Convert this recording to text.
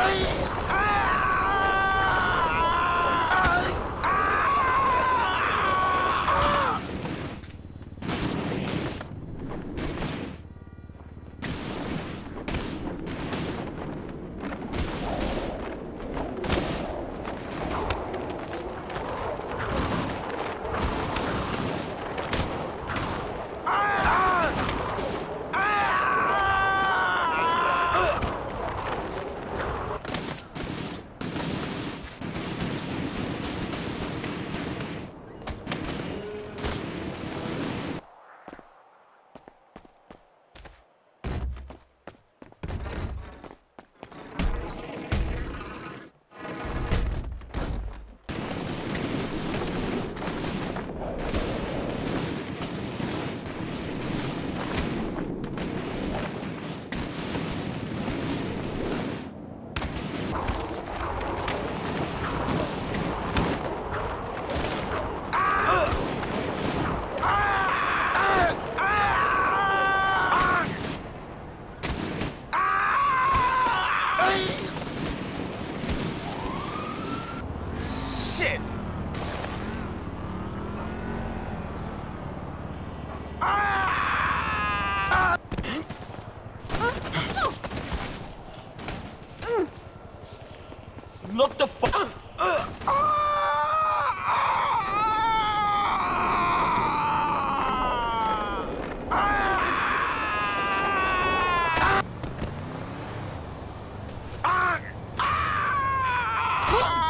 Hey! Shit! Look the fuck. Ah!